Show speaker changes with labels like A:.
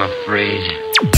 A: I'm afraid.